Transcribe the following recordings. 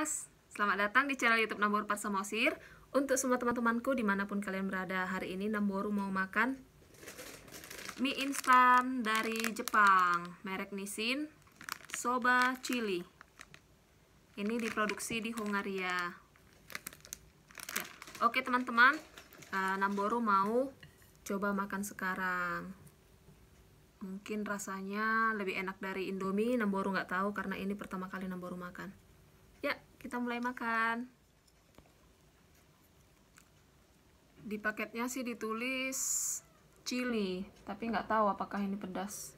mas. Selamat datang di channel youtube Namboru Parsamosir Untuk semua teman-temanku di mana pun kalian berada Hari ini Namboru mau makan Mie instan dari Jepang. Merek Nissin Soba Chili. Ini diproduksi di Hungaria ya. Oke teman-teman. Uh, Namboru mau coba makan sekarang. Mungkin rasanya lebih enak dari Indomie. Namboru nggak tahu karena ini pertama kali Namboru makan kita mulai makan. Di paketnya sih ditulis chili tapi nggak tahu apakah ini pedas.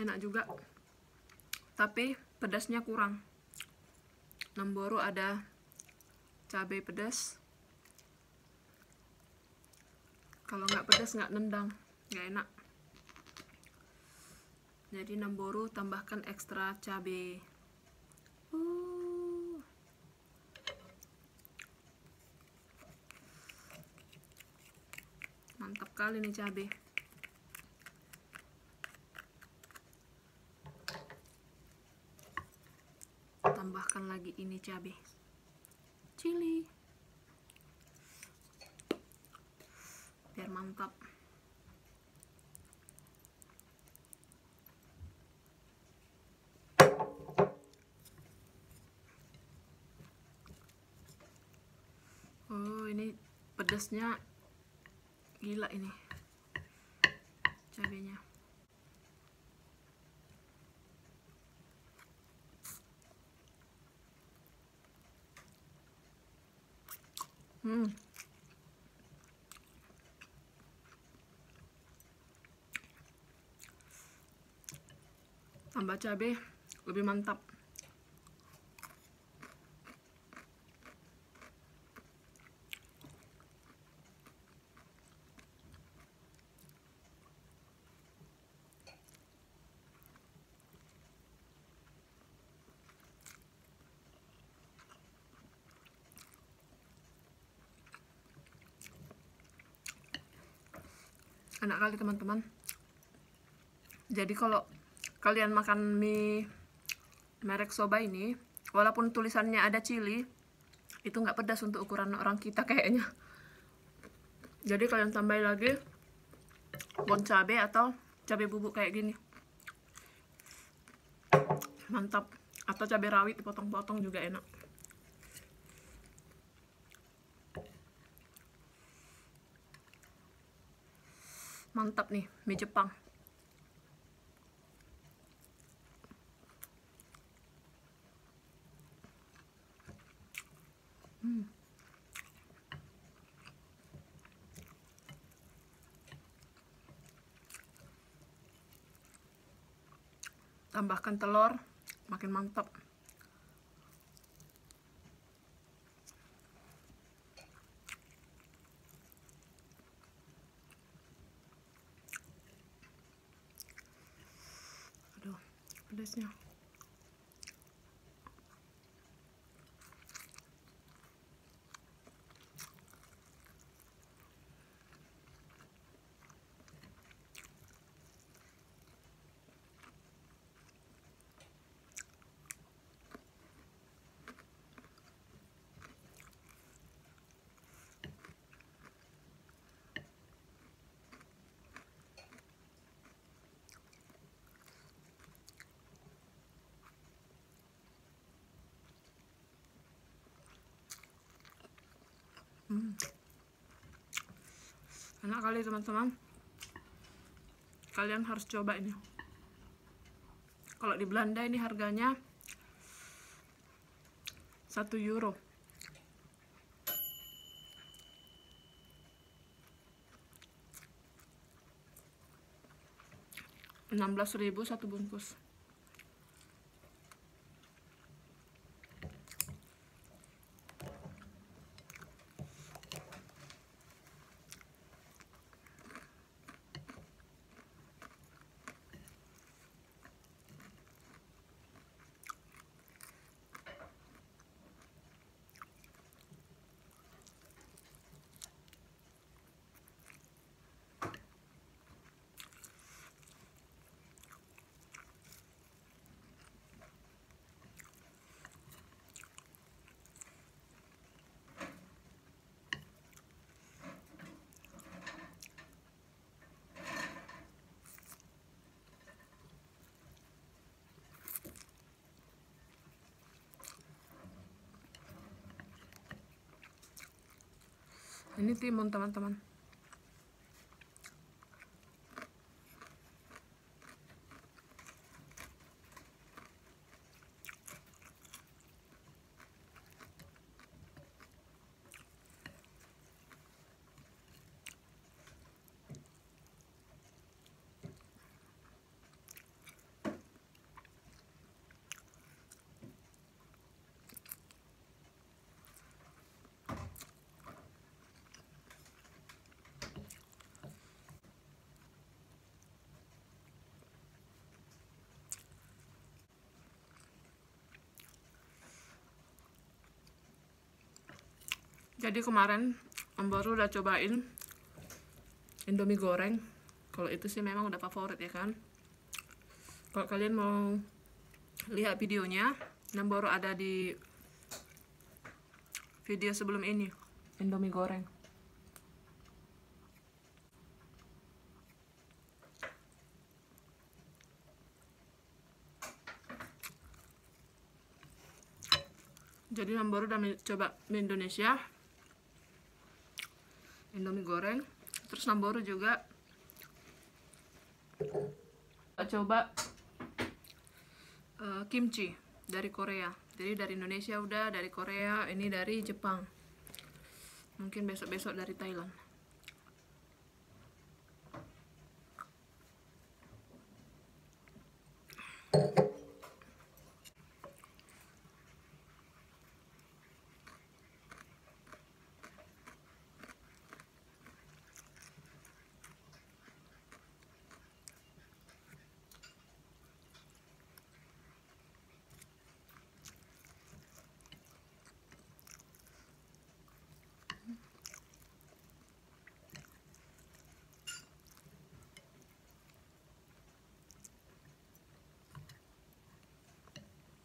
Enak juga tapi pedasnya kurang. Namboro ada cabai pedas. Kalau nggak pedas nggak nendang. Nggak enak. Jadi Namboro tambahkan ekstra cabai. Uh. mantap kali nih cabai tambahkan lagi ini cabai chili. Biar mantap. Oh ini pedasnya gila ini cabenya Hmm. Tambah cabai lebih mantap. Enak kali teman-teman. Jadi kalau kalian makan mie merek soba ini walaupun tulisannya ada chili itu nggak pedas untuk ukuran orang kita kayaknya. Jadi kalian tambahin lagi bon cabe atau cabai bubuk kayak gini. Mantap. Atau cabai rawit dipotong-potong juga enak mantap nih mie Jepang hmm. tambahkan telur makin mantap pedasnya Hmm. Enak kali teman-teman. Kalian harus coba ini. Kalau di Belanda ini harganya 1 euro. enam belas ribu satu bungkus ini timun teman-teman jadi kemarin Om baru udah cobain Indomie goreng. Kalau itu sih memang udah favorit ya kan? Kalau kalian mau lihat videonya Namboro ada di video sebelum ini Indomie goreng. Jadi Namboro udah coba di Indonesia Indomie goreng terus Namboro juga. Coba uh, kimchi dari Korea. Jadi dari Indonesia udah dari Korea ini dari Jepang. Mungkin besok-besok dari Thailand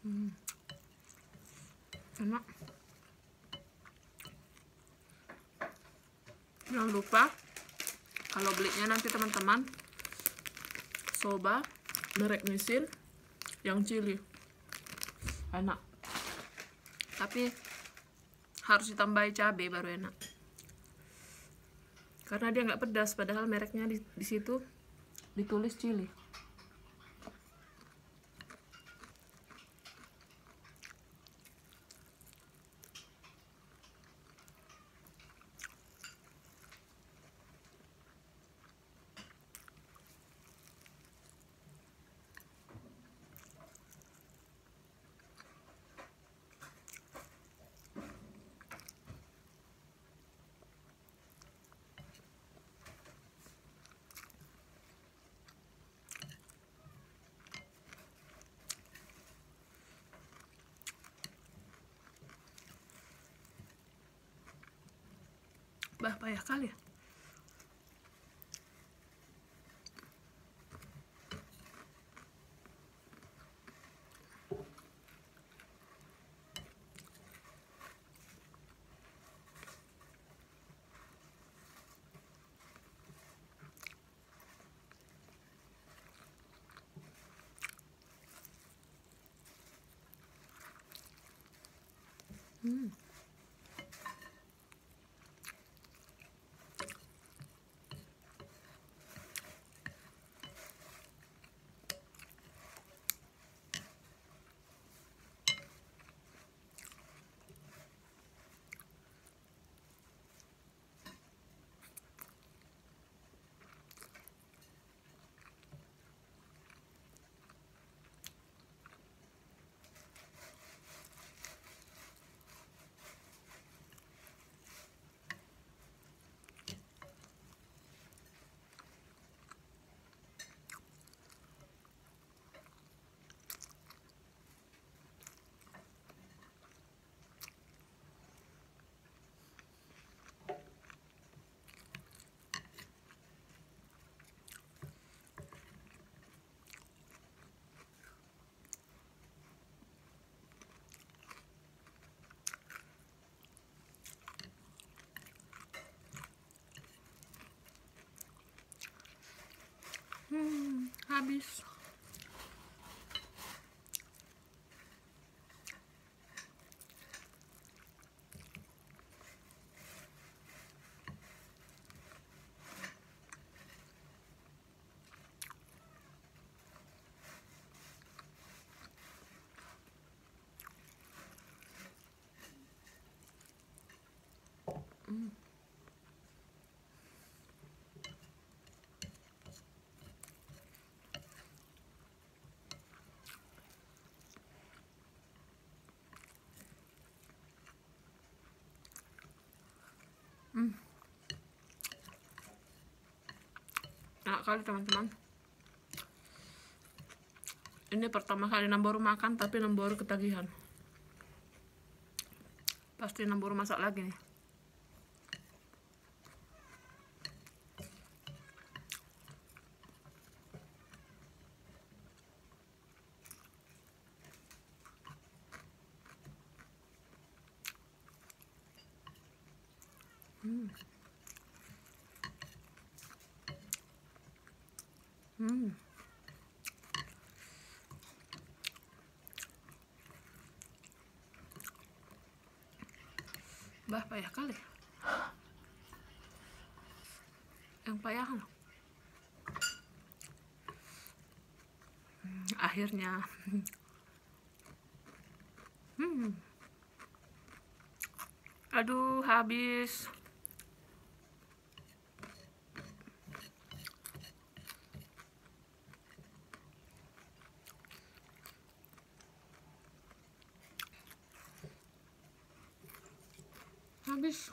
hmm. Enak jangan lupa kalau belinya nanti teman-teman soba merek misil yang cili. Enak. Tapi harus ditambahi cabai baru enak. Karena dia nggak pedas padahal mereknya di, di situ ditulis cili bah payah kali ya Hmm. promise. Mm. Kali teman-teman. Ini pertama kali Namboru makan tapi Namboru ketagihan. Pasti Namboru masak lagi nih. Hmm. Hmm. Bah, payah kali. Yang payah. Hmm, akhirnya. Hmm. Aduh, habis. Habis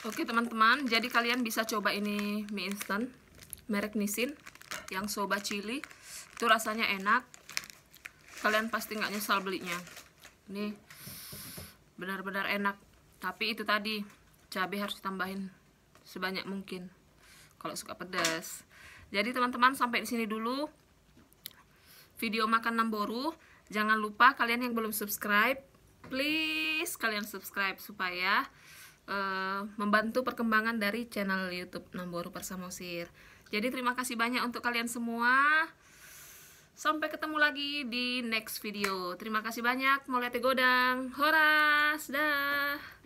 Oke teman-teman, jadi kalian bisa coba ini mie instan merek Nissin yang soba chili. Itu rasanya enak. Kalian pasti nggak nyesal belinya. Ini benar-benar enak. Tapi itu tadi cabai harus tambahin sebanyak mungkin kalau suka pedas. Jadi teman-teman sampai di sini dulu video makan namboru. Jangan lupa kalian yang belum subscribe please kalian subscribe supaya uh, membantu perkembangan dari channel YouTube Namboru Persamosir. Jadi terima kasih banyak untuk kalian semua. Sampai ketemu lagi di next video. Terima kasih banyak. Mau lihat godang. Horas. Dah.